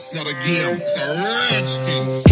It's not a game, it's a ratchet. thing.